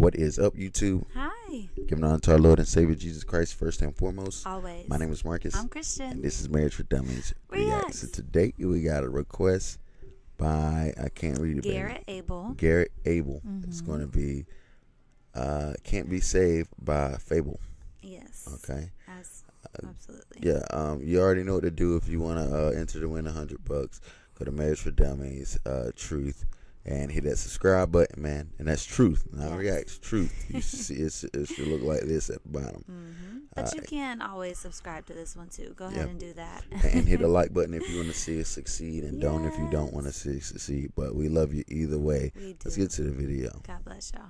What is up, YouTube? Hi. Giving on to our Lord and Savior Jesus Christ first and foremost. Always. My name is Marcus. I'm Christian. and this is Marriage for Dummies. Reacts. So today we got a request by I can't read it. baby. Garrett Abel. Garrett Abel. Mm-hmm. It's going to be uh, "Can't Be Saved" by FabvL. Yes. Okay. As, absolutely. Yeah. Um. You already know what to do if you want to uh, enter to win a hundred bucks. Go to Marriage for Dummies. Uh, Truth. And hit that subscribe button, man. And that's truth. Not Yes. reacts. Truth. You see, it's, it should look like this at the bottom. hmm But you Uh, can always subscribe to this one too. Go ahead and do that. and hit the like button if you want to see us succeed, and don't if you don't want to see us succeed. But we love you either way. We Let's get to the video. God bless y'all.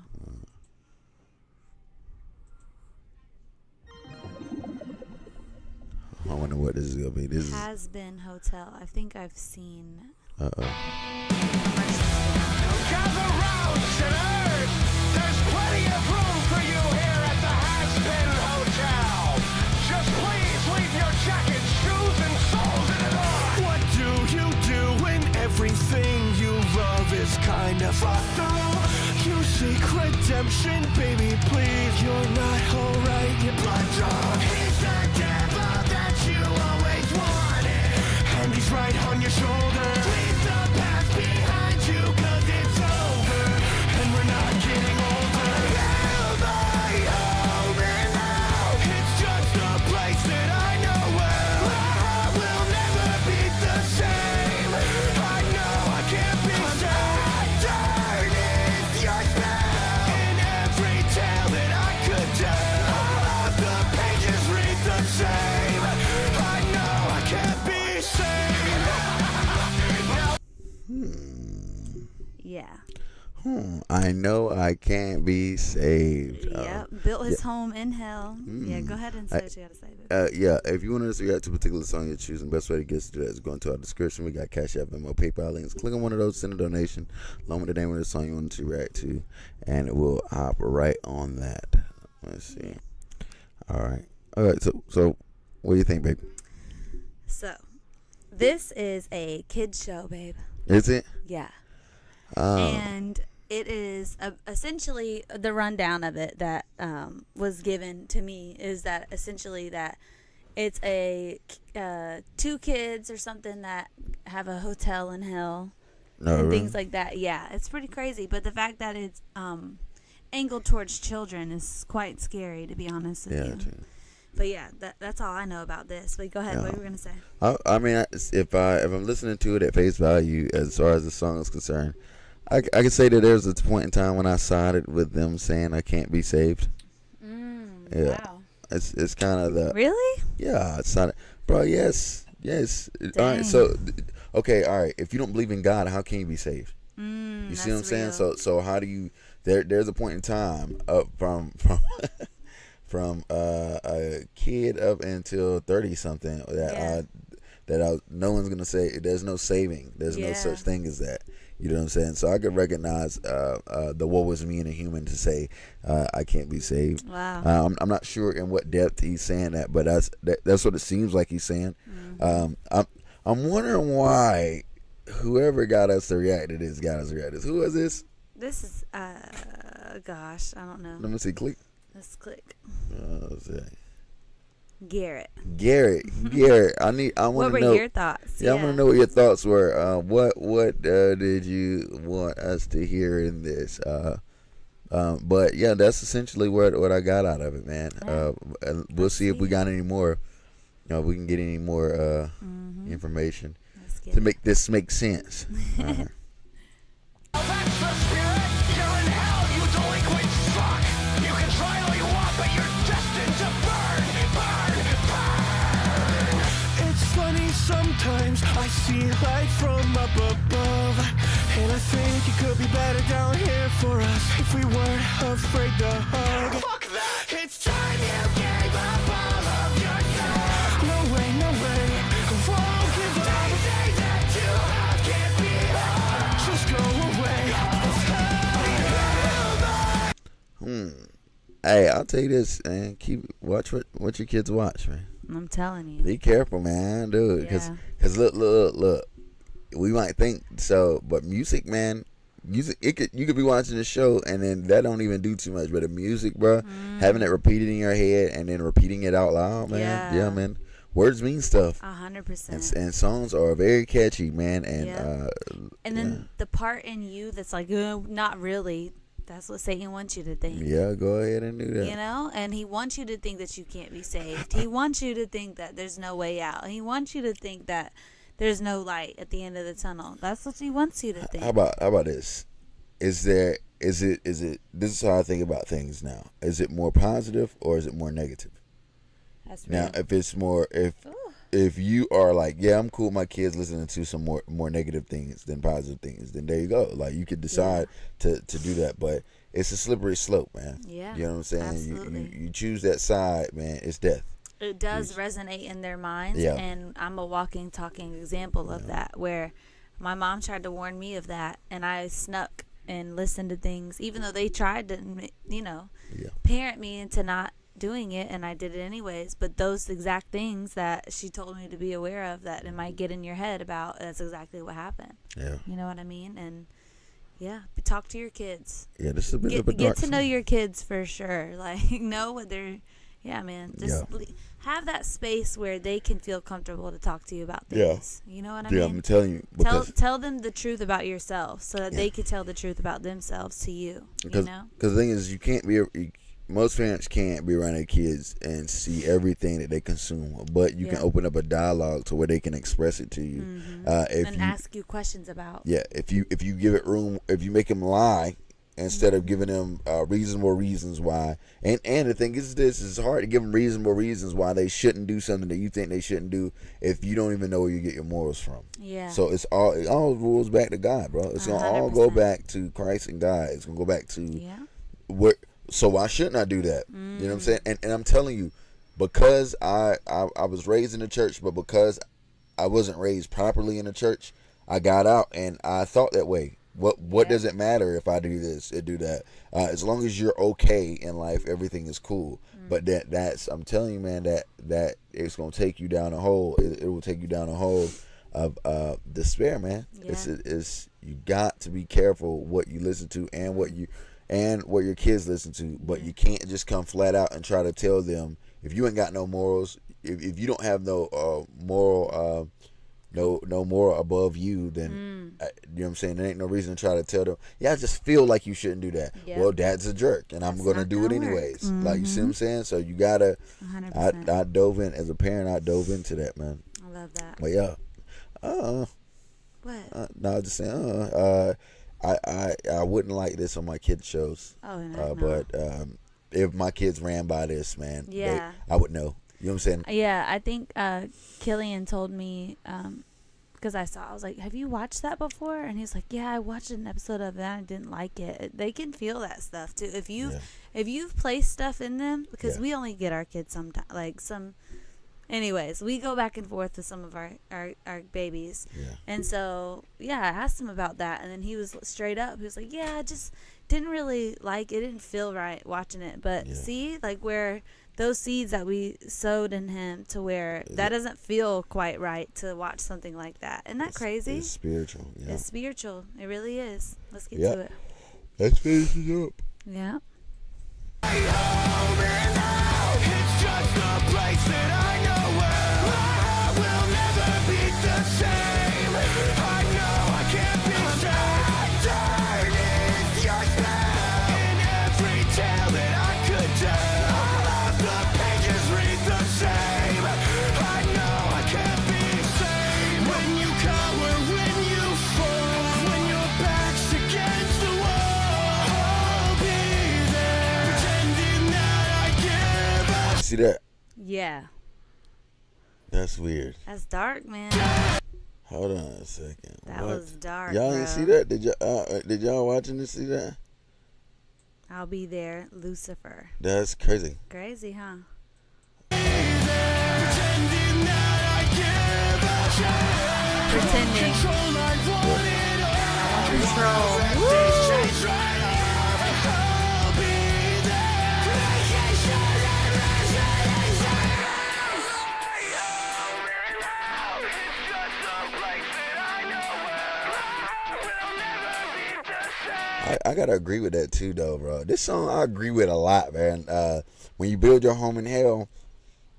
I wonder what this is gonna be. This is uh Hazbin Hotel. I think I've seen. Uh oh. Everything you love is kind of up? You seek redemption, baby, please. You're not alright, you're blood drunk. He's the devil that you always wanted. And he's right on your shoulder. I know I can't be saved. Uh, yep. Built his home in hell. Yeah. Go ahead and say I- what you gotta say. Uh, yeah, if you want to react to a particular song you're choosing, best way to get to do that is go into our description. We got Cash App, and Venmo, PayPal links. Click on one of those, send a donation, along with the name of the song you want to react to, and it will hop right on that. Let's see. All right. All right. So, so what do you think, babe? So, this is a kids show, babe. Is it? Yeah. Um, and it is uh, essentially the rundown of it that um, was given to me is that essentially that it's a uh, two kids or something that have a hotel in hell no, and really? things like that. Yeah, it's pretty crazy. But the fact that it's um, angled towards children is quite scary, to be honest with yeah. you. too. But yeah, that, that's all I know about this. But go ahead. Yeah. What were you gonna say? I, I mean, if I if I'm listening to it at face value, as far as the song is concerned, I, I can say that there's a point in time when I sided with them saying I can't be saved. Mm, Yeah. Wow. It's it's kind of the Really? yeah. It's not, bro. Yes, yes. All right. So, okay. All right. If you don't believe in God, how can you be saved? Mm, You see what I'm saying? real. So so how do you? There there's a point in time up from from. From uh, a kid up until thirty something that Yeah. uh, that I, no one's gonna say there's no saving. There's no such thing as that. You know what I'm saying? So I could recognize uh, uh, the what was me in a human to say uh, I can't be saved. Wow. Uh, I'm, I'm not sure in what depth he's saying that, but that's that, that's what it seems like he's saying. Mm-hmm. Um, I'm I'm wondering why whoever got us to react to this got us to react to this. Who was this? This is uh gosh, I don't know. Let me see. Click. Let's click. Let's see. Garrett. Garrett. Garrett. I need. I want to know. What were your thoughts? yeah, I want to know what your thoughts were. Uh, what what uh, did you want us to hear in this? Uh, um, but yeah, that's essentially what what I got out of it, man. Uh, and we'll see if we got any more. You know, if we can get any more uh, Mhm. information to it. make this make sense. sometimes I see light from up above, and I think it could be better down here for us if we weren't afraid to hug. Fuck that. It's time you gave up all of yourself. No way, no way. I won't give up. Days that you have can't be hard. Just go away. hmm. Hey, I'll tell you this, man. Keep watch what what your kids watch, man. I'm telling you. Be careful, man, dude. Because Yeah. cause look, look, look. We might think so, but music, man, music it could you could be watching the show and then that don't even do too much. But the music, bro, having it repeated in your head and then repeating it out loud, man. Yeah. Yeah, man. Words mean stuff. A hundred And, percent. and songs are very catchy, man. And Yeah. uh, And then the part in you that's like, uh, not really. That's what Satan wants you to think. yeah, go ahead and do that. You know, and he wants you to think that you can't be saved. He wants you to think that there's no way out. He wants you to think that there's no light at the end of the tunnel. That's what he wants you to think. How about how about this? Is there is it is it this is how I think about things now. Is it more positive or is it more negative? That's Now, real. if it's more if if you are like, yeah, I'm cool with my kids listening to some more more negative things than positive things, then there you go. Like you could decide to to do that, but it's a slippery slope, man. Yeah, You know what I'm saying? You, absolutely. you you choose that side, man, it's death. it does resonate in their minds Yeah. and i'm a walking talking example of that where my mom tried to warn me of that and i snuck and listened to things even though they tried to you know Yeah. parent me into not doing it and i did it anyways but those exact things that she told me to be aware of that it might get in your head about that's exactly what happened Yeah. you know what i mean and yeah talk to your kids Yeah, this is a bit get, of a get to know your kids for sure like know what they're yeah man just Yeah. le- have that space where they can feel comfortable to talk to you about things. Yeah. you know what i Yeah, mean Yeah, I'm telling you tell tell them the truth about yourself so that Yeah. they can tell the truth about themselves to you you Because know cause the thing is, you can't be. You, most parents can't be around their kids and see everything that they consume, but you Yeah. can open up a dialogue to where they can express it to you. Mhm. Uh, if and you, ask you questions about yeah, if you if you give it room, if you make them lie instead of giving them uh, reasonable reasons why, and and the thing is, this it's hard to give them reasonable reasons why they shouldn't do something that you think they shouldn't do if you don't even know where you get your morals from. yeah So it's all it all rules back to God, bro. It's gonna all go back to Christ and God. It's gonna go back to yeah what so why shouldn't I do that? You know what I'm Mm. saying? And and I'm telling you, because I, I I was raised in the church, but because I wasn't raised properly in the church, I got out and I thought that way. What what Yeah. does it matter if I do this or do that? Uh, as long as you're okay in life, everything is cool. Mm. But that that's I'm telling you, man, that that it's gonna take you down a hole. It, it will take you down a hole of uh, despair, man. It's Yeah. it's you got to be careful what you listen to and what you and what your kids listen to. But you can't just come flat out and try to tell them if you ain't got no morals, if, if you don't have no uh, moral, uh, no no moral above you, then uh, you know what I'm saying. There ain't no reason to try to tell them. Yeah, I just feel like you shouldn't do that. Yeah. Well, dad's a jerk, and I'm gonna do it anyways. Like you see what I'm saying. So you gotta. 100% I I dove in as a parent. I dove into that, man. I love that But yeah. Uh, what uh, no, I was just saying. Uh, uh, I, I I wouldn't like this on my kids shows. oh no, Uh, no. but um, if my kids ran by this, man, they- Yeah. I would know. You know what I'm saying? Yeah, I think uh, Killian told me because I saw. I was like, "Have you watched that before?" And he's like, "Yeah, I watched an episode of that. I didn't like it." They can feel that stuff too. If you Yeah. if you've placed stuff in them, because Yeah. we only get our kids sometimes, like some. Anyways, we go back and forth with some of our our, our babies, Yeah. and so yeah, I asked him about that, and then he was straight up. He was like, "Yeah, I just didn't really like it. Didn't feel right watching it, but Yeah. see, like where." Those seeds that we sowed in him to where that doesn't feel quite right to watch something like that. Isn't that It's- crazy? It's spiritual. Yeah. It's spiritual. It really is. Let's get Yeah. to it. Let's finish it up. Yeah. It's just a place Yeah. That's weird. That's dark, man. Hold on a second. That What? was dark. Y'all didn't see that? Did y'all? Uh, did y'all watching this? See that? I'll be there, Lucifer. That's crazy. Crazy, huh? pretending that I give a shit. Pretending. Control gotta agree with that too, though, bro. This song I agree with a lot, man. Uh, when you build your home in hell,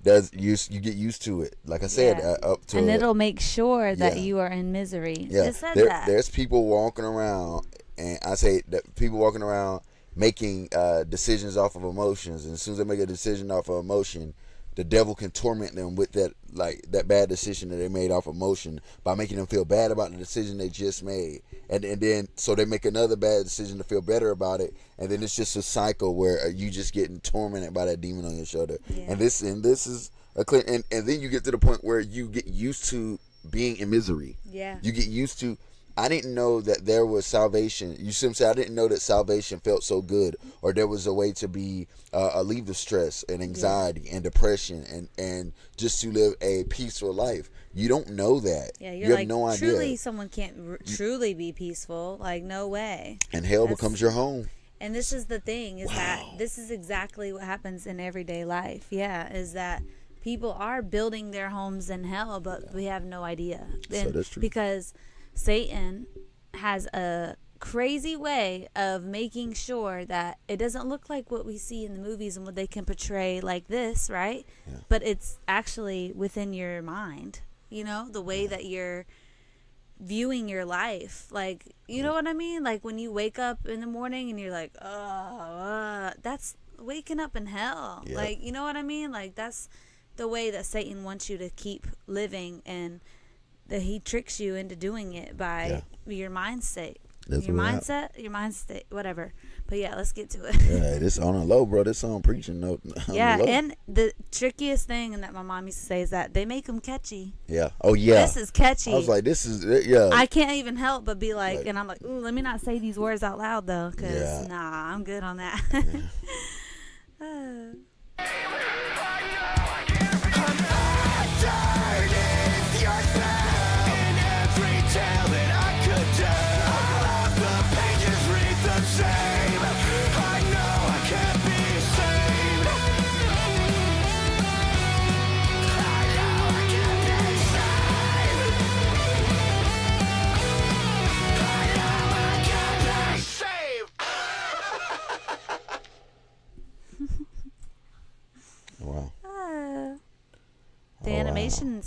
does you you get used to it. Like I said, Yeah. uh, up to and it'll make sure that Yeah. you are in misery. yeah. There- that. There's people walking around, and I say that people walking around making uh, decisions off of emotions, and as soon as they make a decision off of emotion, the devil can torment them with that like that bad decision that they made off emotion by making them feel bad about the decision they just made, and and then so they make another bad decision to feel better about it, and then it's just a cycle where uh, you just getting tormented by that demon on your shoulder, Yeah. and this and this is a clear, and and then you get to the point where you get used to being in misery. yeah. You get used to. I didn't know that there was salvation. You see what I'm saying? I didn't know that salvation felt so good, or there was a way to be uh, alleviate the stress and anxiety and depression, and and just to live a peaceful life. You don't know that. yeah, you you're have like no idea. truly someone can't r- truly be peaceful. Like no way. and hell That's- becomes your home. And this is the thing is that this is exactly what happens in everyday life. Yeah, is that people are building their homes in hell, but we have no idea. So And that's true. Because Satan has a crazy way of making sure that it doesn't look like what we see in the movies and what they can portray like this, right? But it's actually within your mind. You know, the way that you're viewing your life. Like, you know what I mean? Like when you wake up in the morning and you're like, oh, uh, that's waking up in hell. Like, you know what I mean? Like that's the way that Satan wants you to keep living and that he tricks you into doing it by your mindset. That's your mindset, your mindset, whatever. But yeah, let's get to it. Yeah, this on a low, bro. This song preaching no. yeah, the and the trickiest thing that my mom used to say is that they make them catchy. yeah. Oh yeah. This is catchy. I was like, this is yeah. I can't even help but be like, Like- and I'm like, ooh, let me not say these words out loud though, because Yeah. nah, I'm good on that. Uh,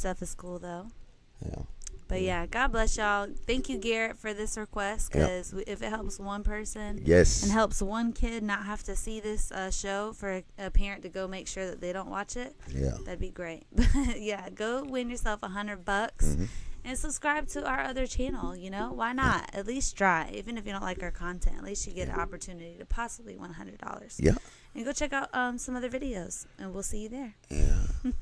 stuff is cool though. Yeah. But yeah, God bless y'all. Thank you, Garrett, for this request. Yeah. Because if it helps one person Yes. and helps one kid not have to see this uh, show for a, a parent to go make sure that they don't watch it, Yeah. that'd be great. But yeah, go win yourself a hundred bucks. Mm-hmm. And subscribe to our other channel, you know? Why not? At least try. Even if you don't like our content, at least you get an opportunity to possibly win $100. Yeah. And go check out um, some other videos, and we'll see you there. Yeah.